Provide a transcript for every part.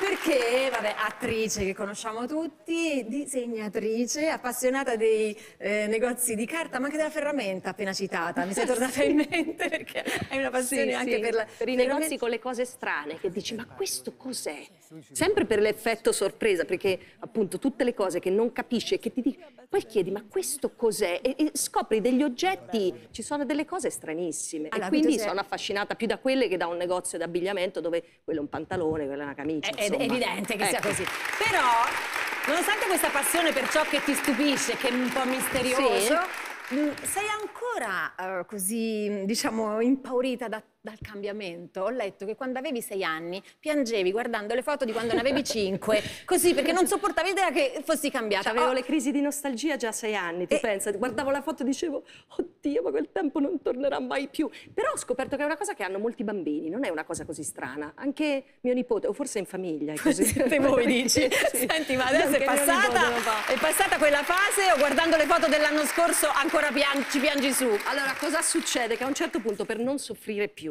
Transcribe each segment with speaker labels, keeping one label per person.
Speaker 1: Perché, vabbè, attrice che conosciamo tutti, disegnatrice, appassionata dei eh, negozi di carta, ma anche della ferramenta appena citata. Mi sei tornata in mente perché hai una passione
Speaker 2: Sì,
Speaker 1: anche
Speaker 2: sì,
Speaker 1: per la
Speaker 2: per i negozi con le cose strane che dici ma questo cos'è? Sempre per l'effetto sorpresa perché appunto tutte le cose che non capisci e che ti dici poi chiedi ma questo cos'è e, e scopri degli oggetti, ci sono delle cose stranissime
Speaker 1: Allora,
Speaker 2: e quindi
Speaker 1: se-
Speaker 2: sono affascinata più da quelle che da un negozio d'abbigliamento dove quello è un pantalone, quella è una camicia.
Speaker 1: È, è
Speaker 2: insomma.
Speaker 1: evidente che sia
Speaker 2: Ecco.
Speaker 1: così. Però, nonostante questa passione per ciò che ti stupisce, che è un po' misterioso, mh, sei ancora eh, così, diciamo, impaurita da- dal cambiamento. Ho letto che quando avevi sei anni piangevi guardando le foto di quando ne avevi cinque, così perché non sopportavi l'idea che fossi cambiata.
Speaker 2: Avevo
Speaker 1: Oh,
Speaker 2: le crisi di nostalgia già a sei anni, tu
Speaker 1: E-
Speaker 2: pensa, guardavo la foto e dicevo, oddio, ma quel tempo non tornerà mai più. Però ho scoperto che è una cosa che hanno molti bambini, non è una cosa così strana. Anche mio nipote, o forse in famiglia è così.
Speaker 1: Siete voi, dici?
Speaker 2: Sì.
Speaker 1: Senti, ma adesso è passata, è passata quella fase o guardando le foto dell'anno scorso ancora pian- ci piangi su?
Speaker 2: Allora, cosa succede? Che a un certo punto, per non soffrire più,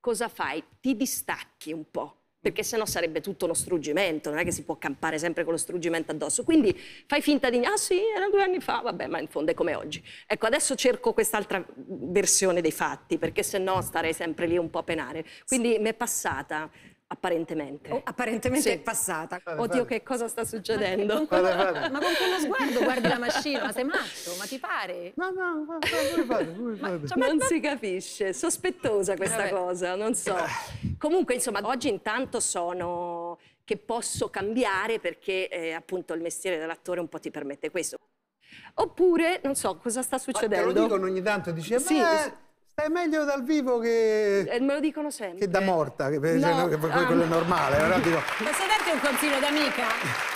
Speaker 2: cosa fai? Ti distacchi un po'. Perché sennò sarebbe tutto uno struggimento, non è che si può campare sempre con lo struggimento addosso. Quindi fai finta di, ah sì, era due anni fa, vabbè, ma in fondo è come oggi. Ecco, adesso cerco quest'altra versione dei fatti, perché sennò starei sempre lì un po' a penare. Quindi mi è passata, apparentemente.
Speaker 1: Oh, apparentemente
Speaker 2: Sì.
Speaker 1: è passata.
Speaker 2: Oddio, che cosa sta succedendo?
Speaker 1: Con quello-
Speaker 3: Fate, fate.
Speaker 1: Ma con quello sguardo guardi la macchina, ma sei matto? Ma ti pare?
Speaker 3: No, no, ma- ma come fate? Come fate?
Speaker 1: cioè, ma-
Speaker 2: non
Speaker 1: ma-
Speaker 2: si capisce, sospettosa questa
Speaker 1: Vabbè.
Speaker 2: cosa, non so. Comunque, insomma, oggi intanto sono che posso cambiare perché eh, appunto il mestiere dell'attore un po' ti permette questo. Oppure, non so, cosa sta
Speaker 3: Ma te lo
Speaker 2: succedendo?
Speaker 3: dicono ogni tanto, dice,
Speaker 2: Sì,
Speaker 3: "Beh,
Speaker 2: sì.
Speaker 3: Stai meglio dal vivo che,
Speaker 2: Eh, me lo dicono sempre.
Speaker 3: che da morta, che, per-
Speaker 2: No,
Speaker 3: che poi
Speaker 2: ah,
Speaker 3: quello è normale. Però dico,
Speaker 1: Posso darti un consiglio d'amica?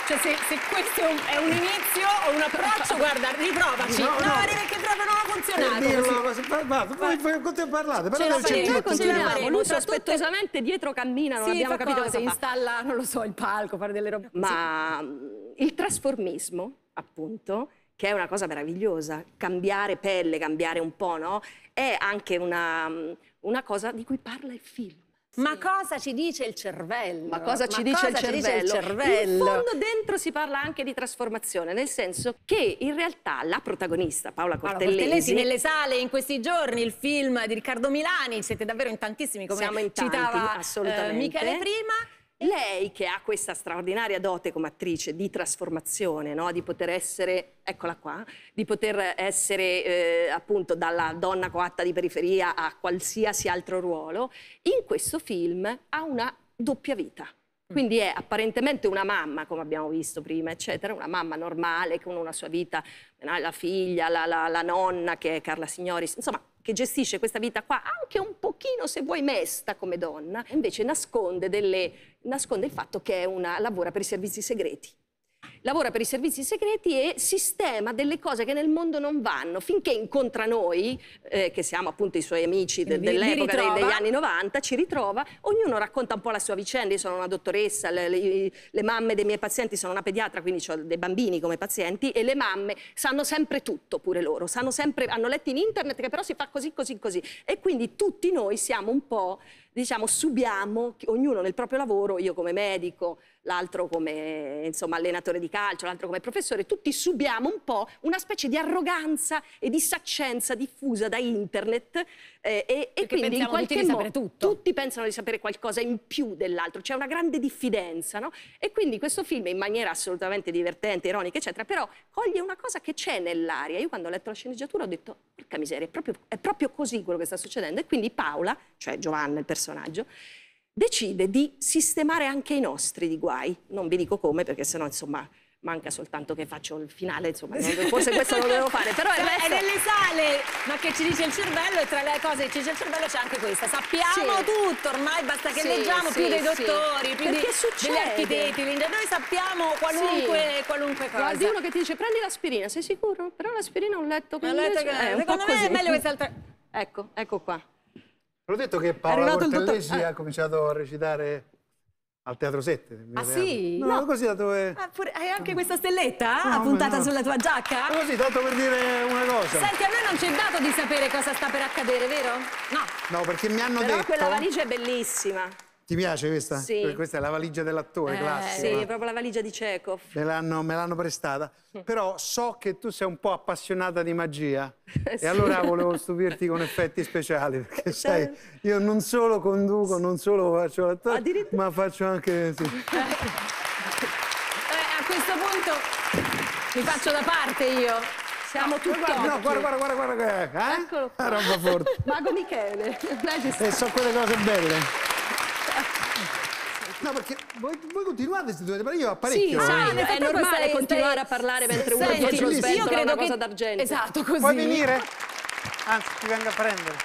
Speaker 1: Cioè, se, se questo è un, inizio o un approccio, guarda, riprovaci.
Speaker 3: No,
Speaker 1: No,
Speaker 3: no.
Speaker 1: perché proprio non ha
Speaker 3: per
Speaker 1: funzionato.
Speaker 3: dirlo,
Speaker 1: così.
Speaker 3: va, va, poi con te parlate, però
Speaker 1: Ce la
Speaker 3: del
Speaker 1: faremo,
Speaker 3: circuito,
Speaker 1: ce la
Speaker 3: sì.
Speaker 1: faremo.
Speaker 2: Lui sospettosamente dietro cammina, non
Speaker 1: Sì,
Speaker 2: abbiamo capito cosa fa.
Speaker 1: installa, non lo so, il palco, fare delle robe.
Speaker 2: Ma mh, il trasformismo, appunto, che è una cosa meravigliosa, cambiare pelle, cambiare un po', no? È anche una, mh, una cosa di cui parla il film.
Speaker 1: Ma cosa ci dice il cervello?
Speaker 2: Ma cosa ci dice, il,
Speaker 1: cosa ci
Speaker 2: cervello?
Speaker 1: dice il cervello?
Speaker 2: In fondo dentro si parla anche di trasformazione, nel senso che in realtà la protagonista, Paola
Speaker 1: Paola
Speaker 2: Cortellesi,
Speaker 1: Cortellesi nelle sale in questi giorni il film di Riccardo Milani, siete davvero in tantissimi come
Speaker 2: Siamo in tanti,
Speaker 1: citava eh. Michele prima.
Speaker 2: Lei che ha questa straordinaria dote come attrice di trasformazione, no? di poter essere, eccola qua, di poter essere eh, appunto dalla donna coatta di periferia a qualsiasi altro ruolo, in questo film ha una doppia vita. Quindi è apparentemente una mamma, come abbiamo visto prima, eccetera, una mamma normale con una sua vita, la figlia, la, la- la nonna che è Carla Signoris, insomma, che gestisce questa vita qua anche un pochino, se vuoi, mesta come donna, invece nasconde, delle- nasconde il fatto che una, lavora per i servizi segreti. Lavora per i servizi segreti e sistema delle cose che nel mondo non vanno, finché incontra noi, eh, che siamo appunto i suoi amici de- dell'epoca, dei- degli anni 90, ci ritrova, ognuno racconta un po' la sua vicenda, io sono una dottoressa, le, le- le mamme dei miei pazienti sono una pediatra, quindi ho dei bambini come pazienti, e le mamme sanno sempre tutto, pure loro, sanno sempre, hanno letto in internet che però si fa così, così, così. E quindi tutti noi siamo un po', diciamo, subiamo, ognuno nel proprio lavoro, io come medico, l'altro come insomma, allenatore di calcio, l'altro come professore, tutti subiamo un po' una specie di arroganza e di saccenza diffusa da internet eh, e, e quindi in qualche modo
Speaker 1: tutto.
Speaker 2: tutti pensano di sapere qualcosa in più dell'altro, c'è una grande diffidenza, no? E quindi questo film in maniera assolutamente divertente, ironica, eccetera, però coglie una cosa che c'è nell'aria. Io quando ho letto la sceneggiatura ho detto, porca miseria, è proprio, è proprio così quello che sta succedendo. E quindi Paola, cioè Giovanna il personaggio, decide di sistemare anche i nostri di guai. Non vi dico come, perché sennò insomma manca soltanto che faccio il finale, insomma, forse questo lo devo fare, però il
Speaker 1: Cioè,
Speaker 2: resto...
Speaker 1: è nelle sale, ma che ci dice il cervello e tra le cose che ci dice il cervello c'è anche questa. Sappiamo
Speaker 2: Sì.
Speaker 1: tutto, ormai basta che
Speaker 2: Sì,
Speaker 1: leggiamo
Speaker 2: sì,
Speaker 1: più dei
Speaker 2: sì.
Speaker 1: dottori, più di-
Speaker 2: Perché succede.
Speaker 1: degli architetti, noi sappiamo qualunque, qualunque cosa.
Speaker 2: Guardi uno che ti dice prendi l'aspirina, sei sicuro? Però l'aspirina ho letto che
Speaker 1: ho letto che-
Speaker 2: un
Speaker 1: secondo me è meglio quest'altra...
Speaker 2: Ecco, ecco qua.
Speaker 3: L'ho detto che Paola Cortellesi
Speaker 2: ah.
Speaker 3: ha cominciato a recitare al Teatro 7. nel mio
Speaker 1: Ah,
Speaker 3: teatro.
Speaker 1: sì?
Speaker 3: No,
Speaker 1: No.
Speaker 3: così dato è...
Speaker 1: Ah, pure- hai anche questa stelletta
Speaker 3: No,
Speaker 1: appuntata
Speaker 3: no.
Speaker 1: sulla tua giacca?
Speaker 3: Così, tanto per dire una cosa.
Speaker 1: Senti, a noi non ci è dato di sapere cosa sta per accadere, vero? No.
Speaker 3: No, perché mi hanno
Speaker 2: Però
Speaker 3: detto...
Speaker 2: quella valigia è bellissima.
Speaker 3: Ti piace questa?
Speaker 2: Sì.
Speaker 3: Questa è la valigia dell'attore,
Speaker 1: Eh,
Speaker 3: classica.
Speaker 2: Sì, è proprio la valigia di Chekhov.
Speaker 3: Me l'hanno, prestata. Però so che tu sei un po' appassionata di magia.
Speaker 2: Eh, sì.
Speaker 3: E allora volevo stupirti con effetti speciali. Perché sai, io non solo conduco, non solo faccio l'attore,
Speaker 2: Addirittura-
Speaker 3: ma faccio anche. Sì.
Speaker 1: Eh, a questo punto mi faccio da parte io.
Speaker 2: Siamo tutti
Speaker 3: Guarda, no, guarda, guarda, guarda, guarda, eh?
Speaker 2: Eccolo qua.
Speaker 3: È roba forte.
Speaker 2: Mago Michele.
Speaker 3: E so quelle cose belle. No, perché voi, voi continuate, se dovete parlare, io apparecchio.
Speaker 2: Sì, sai,
Speaker 1: nel
Speaker 2: è normale continuare
Speaker 1: stai-
Speaker 2: a parlare mentre uno
Speaker 1: Senti,
Speaker 2: dietro
Speaker 3: io
Speaker 2: sventola
Speaker 1: credo
Speaker 2: una cosa
Speaker 1: che-
Speaker 2: d'argento.
Speaker 1: Esatto, così.
Speaker 3: Puoi venire? Anzi, ti vengo a prendere.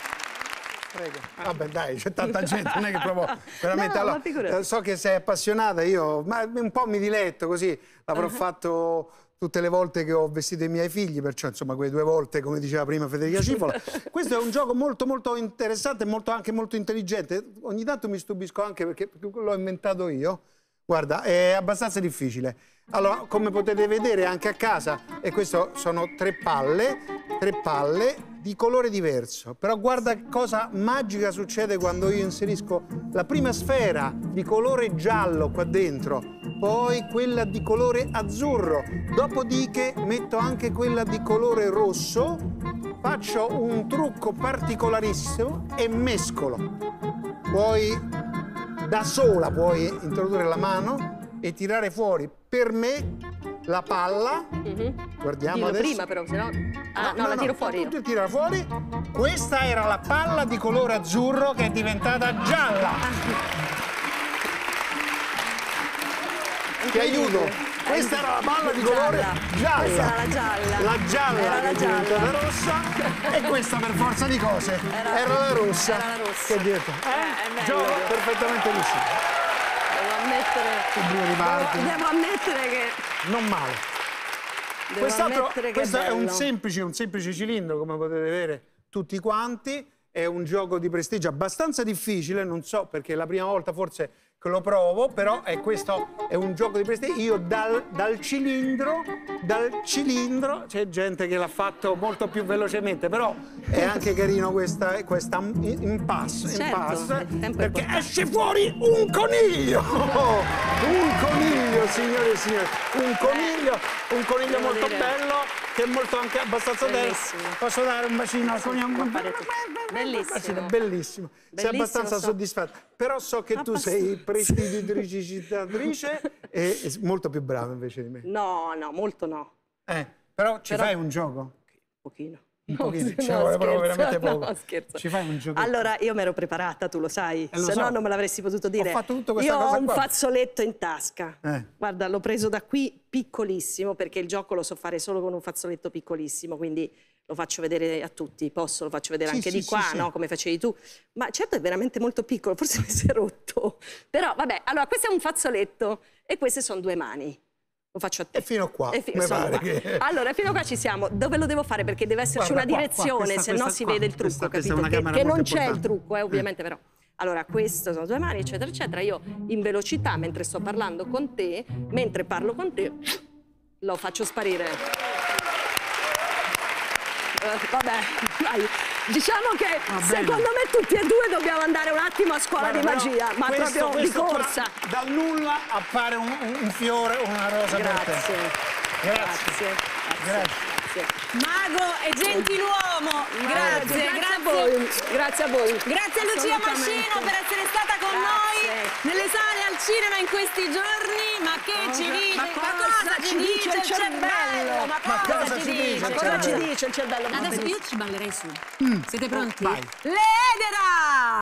Speaker 3: Prego. Vabbè, dai, c'è tanta gente, non è che proprio veramente.
Speaker 2: No,
Speaker 3: allora,
Speaker 2: figurati.
Speaker 3: eh, so che sei appassionata, io ma un po' mi diletto così. L'avrò
Speaker 2: Uh-huh.
Speaker 3: fatto tutte le volte che ho vestito i miei figli, perciò insomma quelle due volte, come diceva prima Federica Cipolla. Questo è un gioco molto molto interessante e molto, anche molto intelligente. Ogni tanto mi stupisco anche perché l'ho inventato io. Guarda, è abbastanza difficile. Allora, come potete vedere anche a casa, e questo sono tre palle, tre palle di colore diverso. Però guarda cosa magica succede quando io inserisco la prima sfera di colore giallo qua dentro, poi quella di colore azzurro, dopodiché metto anche quella di colore rosso, faccio un trucco particolarissimo e mescolo. Poi da sola puoi introdurre la mano e tirare fuori per me la palla. Guardiamo
Speaker 2: Dillo
Speaker 3: adesso.
Speaker 2: prima però, se no... Ah, no, la tiro fuori io.
Speaker 3: Tu tira fuori. Questa era la palla di colore azzurro che è diventata gialla. Ti aiuto. Questa era la palla di colore gialla.
Speaker 2: Questa era la gialla.
Speaker 3: La gialla
Speaker 2: Era la
Speaker 3: è
Speaker 2: gialla.
Speaker 3: rossa. E questa per forza di cose era, la rossa.
Speaker 2: era la rossa.
Speaker 3: Che dietro.
Speaker 2: Eh, è meglio.
Speaker 3: Gioco perfettamente riuscito.
Speaker 2: Devo ammettere...
Speaker 3: Che due riparti.
Speaker 2: Devo ammettere che...
Speaker 3: Non male.
Speaker 2: Devo
Speaker 3: Quest'altro- questo è, un
Speaker 2: bello.
Speaker 3: semplice, un semplice cilindro, come potete vedere tutti quanti. È un gioco di prestigio abbastanza difficile, non so perché è la prima volta forse che lo provo, però è questo è un gioco di prestigio. Io dal, dal cilindro, dal cilindro, c'è gente che l'ha fatto molto più velocemente, però è anche carino questa, questa impasse,
Speaker 2: Certo,
Speaker 3: impasse perché
Speaker 2: importante.
Speaker 3: esce fuori un coniglio! Un coniglio, signore e signori, un coniglio, un coniglio
Speaker 2: Devo
Speaker 3: molto
Speaker 2: dire-
Speaker 3: bello, che è molto anche abbastanza.
Speaker 2: Bellissimo.
Speaker 3: Posso dare un bacino al coniglio?
Speaker 2: Bellissimo.
Speaker 3: Bacino, bellissimo. Sei
Speaker 2: Bellissimo,
Speaker 3: abbastanza
Speaker 2: so.
Speaker 3: soddisfatta. Però so che tu sei prestidigitatrice e, e molto più brava invece di me.
Speaker 2: No, no, molto no.
Speaker 3: Eh, però ci
Speaker 2: Però-
Speaker 3: fai un gioco?
Speaker 2: Un pochino.
Speaker 3: Un pochino,
Speaker 2: No,
Speaker 3: ci vuole proprio veramente
Speaker 2: no,
Speaker 3: poco.
Speaker 2: scherzo.
Speaker 3: Ci fai un gioco?
Speaker 2: Allora, io mi ero preparata, tu lo sai,
Speaker 3: Eh, lo
Speaker 2: se
Speaker 3: so.
Speaker 2: no non me l'avresti potuto dire.
Speaker 3: fatto tutta questa
Speaker 2: io
Speaker 3: cosa
Speaker 2: ho un
Speaker 3: qua.
Speaker 2: fazzoletto in tasca.
Speaker 3: Eh.
Speaker 2: Guarda, l'ho preso da qui piccolissimo, perché il gioco lo so fare solo con un fazzoletto piccolissimo, quindi lo faccio vedere a tutti. Posso, lo faccio vedere
Speaker 3: Sì,
Speaker 2: anche
Speaker 3: sì,
Speaker 2: di qua,
Speaker 3: sì.
Speaker 2: no? Come facevi tu. Ma certo è veramente molto piccolo, forse mi si è rotto. Però vabbè, allora questo è un fazzoletto e queste sono due mani. Lo faccio a te.
Speaker 3: E fino qua,
Speaker 2: E fi- qua.
Speaker 3: che-
Speaker 2: Allora, fino a qua ci siamo. Dove lo devo fare? Perché deve esserci
Speaker 3: Guarda,
Speaker 2: una
Speaker 3: qua, qua,
Speaker 2: direzione,
Speaker 3: questa-
Speaker 2: se no si
Speaker 3: qua.
Speaker 2: vede il trucco,
Speaker 3: Questa- questa
Speaker 2: capito? Che, che non c'è il trucco, eh, ovviamente, però. Allora, queste sono due mani, eccetera, eccetera. Io in velocità, mentre sto parlando con te, mentre parlo con te, lo faccio sparire. Eh, vabbè, dai. Diciamo che
Speaker 3: bene.
Speaker 2: secondo me tutti e due dobbiamo andare un attimo a scuola
Speaker 3: Guarda,
Speaker 2: di magia, ma
Speaker 3: questo-
Speaker 2: proprio
Speaker 3: questo
Speaker 2: di
Speaker 3: qua,
Speaker 2: corsa.
Speaker 3: dal nulla appare un, un- fiore o una rosa per te.
Speaker 2: Grazie.
Speaker 3: Grazie.
Speaker 2: Grazie.
Speaker 3: Grazie.
Speaker 1: Mago e gentiluomo, grazie,
Speaker 2: grazie a voi. Grazie a voi.
Speaker 1: Grazie a Lucia. Mascino per essere stata con
Speaker 2: Grazie.
Speaker 1: noi nelle sale al cinema in questi giorni. Ma che ci dice?
Speaker 2: Ma cosa ci dice il cervello?
Speaker 1: Ma
Speaker 3: Ma
Speaker 1: cosa,
Speaker 3: cosa
Speaker 1: ci
Speaker 3: dice
Speaker 2: Ma cosa ci dice il cervello?
Speaker 1: Adesso io ci ballerei su. Siete pronti?
Speaker 3: Vai.
Speaker 1: Ledera!